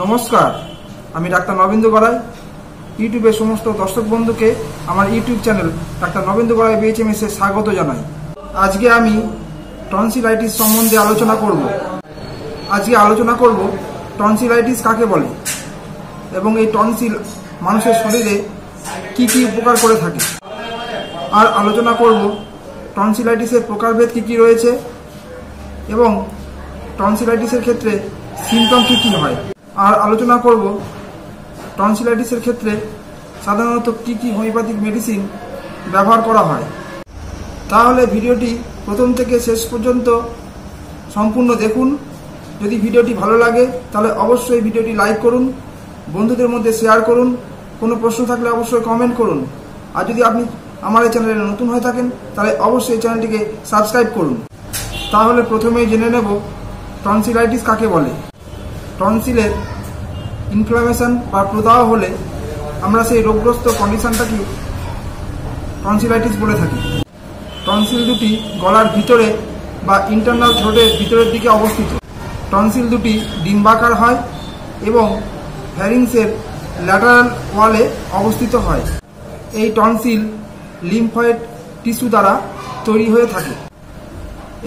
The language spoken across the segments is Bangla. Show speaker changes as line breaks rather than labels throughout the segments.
নমস্কার, আমি ডাক্তার নবেন্দু গড়াই। ইউটিউবের সমস্ত দর্শক বন্ধুকে আমার ইউটিউব চ্যানেল ডাক্তার নবেন্দু গড়াই বিএচএমএস স্বাগত জানাই। আজকে আমি টনসিলাইটিস সম্বন্ধে আলোচনা করব। আজকে আলোচনা করব টনসিলাইটিস কাকে বলে এবং এই টনসিল মানুষের শরীরে কি কি উপকার করে থাকে। আর আলোচনা করব টনসিলাইটিসের প্রকারভেদ কি কি রয়েছে এবং টনসিলাইটিসের ক্ষেত্রে সিমটম কী কী হয়। আর আলোচনা করব টনসিলাইটিসের ক্ষেত্রে সাধারণত কি কি হোমিওপ্যাথিক মেডিসিন ব্যবহার করা হয়। তাহলে ভিডিওটি প্রথম থেকে শেষ পর্যন্ত সম্পূর্ণ দেখুন। যদি ভিডিওটি ভালো লাগে, তাহলে অবশ্যই ভিডিওটি লাইক করুন, বন্ধুদের মধ্যে শেয়ার করুন, কোনো প্রশ্ন থাকলে অবশ্যই কমেন্ট করুন। আর যদি আপনি আমার এই চ্যানেলে নতুন হয়ে থাকেন, তাহলে অবশ্যই চ্যানেলটিকে সাবস্ক্রাইব করুন। তাহলে প্রথমেই জেনে নেব টনসিলাইটিস কাকে বলে। টনসিলের ইনফ্লামেশন বা প্রদাহ হলে আমরা সেই রোগগ্রস্ত কন্ডিশনটাকে টনসিলাইটিস বলে থাকি। টনসিল দুটি গলার ভিতরে বা ইন্টারনাল থ্রোটের ভিতরের দিকে অবস্থিত। টনসিল দুটি ডিম্বাকার হয় এবং ফ্যারিংসের ল্যাটারাল ওয়ালে অবস্থিত হয়। এই টনসিল লিম্ফয়েড টিস্যু দ্বারা তৈরি হয়ে থাকে।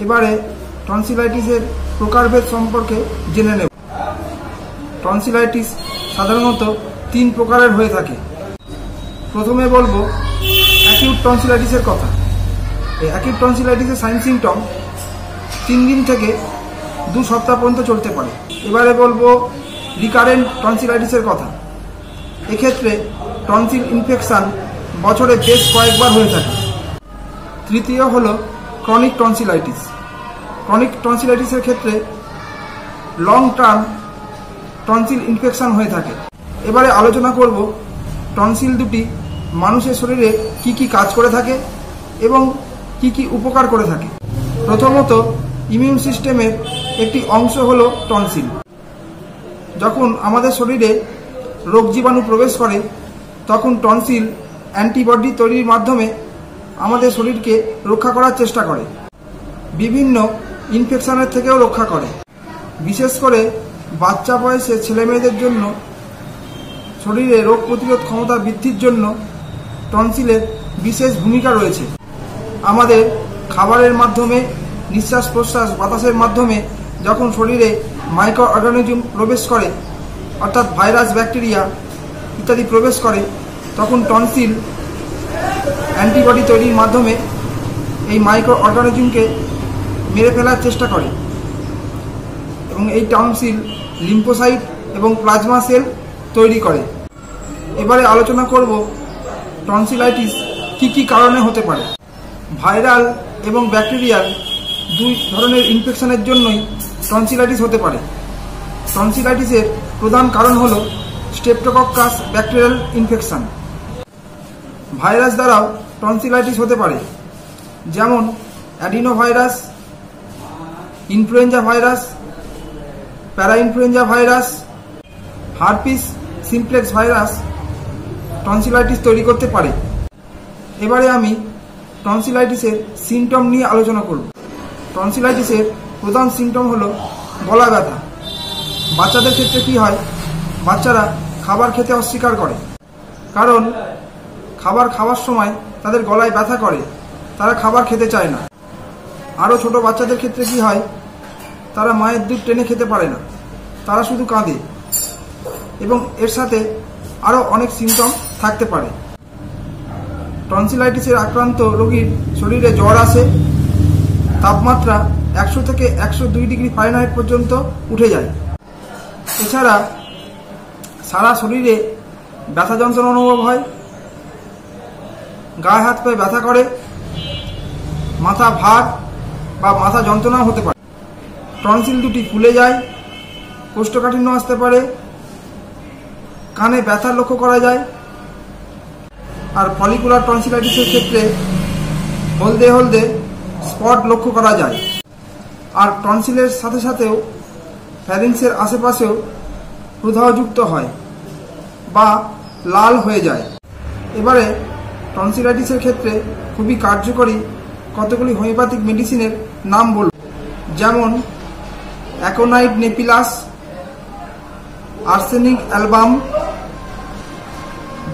এবারে টনসিলাইটিসের প্রকারভেদ সম্পর্কে জেনে নেব। টনসিলাইটিস সাধারণত তিন প্রকারের হয়ে থাকে। প্রথমে বলব অ্যাকিউট টনসিলাইটিসের কথা। এই অ্যাকিউট টনসিলাইটিসের সাইন সিমটম তিন দিন থেকে দু সপ্তাহ পর্যন্ত চলতে পারে। এবারে বলব রিকারেন্ট টনসিলাইটিসের কথা। এক্ষেত্রে টনসিল ইনফেকশান বছরে বেশ কয়েকবার হয়ে থাকে। তৃতীয় হলো ক্রনিক টনসিলাইটিস ক্রনিক টনসিলাইটিসের ক্ষেত্রে লং টার্ম টনসিল ইনফেকশন হয়ে থাকে। এবারে আলোচনা করব টনসিল দুটি মানুষের শরীরে কি কি কাজ করে থাকে এবং কি কি উপকার করে থাকে। প্রথমত ইমিউন সিস্টেমের একটি অংশ হল টনসিল। যখন আমাদের শরীরে রোগ জীবাণু প্রবেশ করে, তখন টনসিল অ্যান্টিবডি তৈরির মাধ্যমে আমাদের শরীরকে রক্ষা করার চেষ্টা করে। বিভিন্ন ইনফেকশনের থেকেও রক্ষা করে। বিশেষ করে বাচ্চা বয়সে ছেলেমেয়েদের জন্য শরীরে রোগ প্রতিরোধ ক্ষমতা বৃদ্ধির জন্য টনসিলের বিশেষ ভূমিকা রয়েছে। আমাদের খাবারের মাধ্যমে, নিঃশ্বাস প্রশ্বাস, বাতাসের মাধ্যমে যখন শরীরে মাইক্রো অর্গানিজম প্রবেশ করে, অর্থাৎ ভাইরাস, ব্যাকটেরিয়া ইত্যাদি প্রবেশ করে, তখন টনসিল অ্যান্টিবডি তৈরির মাধ্যমে এই মাইক্রো অর্গানিজমকে মেরে ফেলার চেষ্টা করে। এবং এই টনসিল লিম্পোসাইট এবং প্লাজমা সেল তৈরি করে। এবারে আলোচনা করব টনসিলাইটিস কি কি কারণে হতে পারে। ভাইরাল এবং ব্যাকটেরিয়াল দুই ধরনের ইনফেকশনের জন্যই টনসিলাইটিস হতে পারে। টনসিলাইটিসের প্রধান কারণ হল স্টেপটোকক্কাস ব্যাকটেরিয়াল ইনফেকশন। ভাইরাস দ্বারাও টনসিলাইটিস হতে পারে, যেমন adenovirus influenza virus parainfluenza virus, herpes, simplex virus tonsillitis তৈরি করতে পারে। এবারে আমি টনসিলাইটিসের সিমটম নিয়ে আলোচনা করব। টনসিলাইটিসের প্রধান সিমটম হলো গলা ব্যথা। বাচ্চাদের ক্ষেত্রে কি হয়? বাচ্চারা খাবার খেতে অস্বীকার করে। কারণ খাবার খাওয়ার সময় তাদের গলায় ব্যথা করে, তারা খাবার খেতে চায় না। আরও ছোট বাচ্চাদের ক্ষেত্রে কি হয়? তারা মায়ের দুধ টেনে খেতে পারে না। তারা শুধু কাঁদে। এবং এর সাথে আরও অনেক সিমটম থাকতে পারে। টনসিলাইটিসের আক্রান্ত রোগীর শরীরে জ্বর আসে। তাপমাত্রা একশো থেকে একশো দুই ডিগ্রি ফারেনহাইট পর্যন্ত উঠে যায়। এছাড়া সারা শরীরে ব্যথা যন্ত্রণা অনুভব হয়। গায়ে হাত পায়ে ব্যথা করে। মাথা ভার বা মাথা যন্ত্রণাও হতে পারে। টনসিল দুটি ফুলে যায়, কোষ্ঠকাঠিন্য আসতে পারে, কানে ব্যথা লক্ষ্য করা যায়, আর ফলিকুলার টনসিলাইটিসের ক্ষেত্রে হলদে হলদে স্পট লক্ষ্য করা যায়। আর টনসিলের সাথে সাথেও ফ্যারিংসের আশেপাশেও প্রদাহযুক্ত হয় বা লাল হয়ে যায়। এবারে টনসিলাইটিসের ক্ষেত্রে খুবই কার্যকরী কতগুলি হোমিওপ্যাথিক মেডিসিনের নাম বলব। যেমন aconite napellus, arsenic album,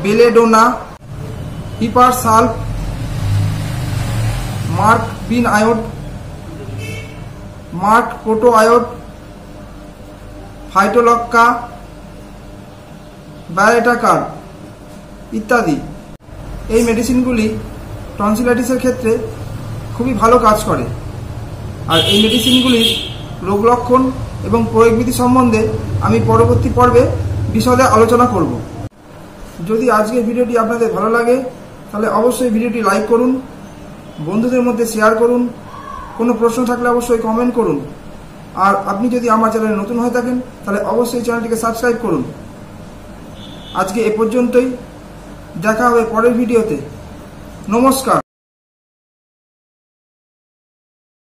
belladonna, hepar sulph merc bin iod, merc proto iod, phytolacca baryta carb ইত্যাদি। এই মেডিসিনগুলি টনসিলাইটিসের ক্ষেত্রে খুবই ভালো কাজ করে। আর এই মেডিসিনগুলির রোগ লক্ষণ এবং প্রয়োগবিধি সম্বন্ধে আমি পরবর্তী পর্বে বিশদে আলোচনা করব। যদি আজকের ভিডিওটি আপনাদের ভালো লাগে, তাহলে অবশ্যই ভিডিওটি লাইক করুন, বন্ধুদের মধ্যে শেয়ার করুন, কোনো প্রশ্ন থাকলে অবশ্যই কমেন্ট করুন। আর আপনি যদি আমার চ্যানেলে নতুন হয়ে থাকেন, তাহলে অবশ্যই চ্যানেলটিকে সাবস্ক্রাইব করুন। আজকে এ পর্যন্তই, দেখা হবে পরের ভিডিওতে। নমস্কার।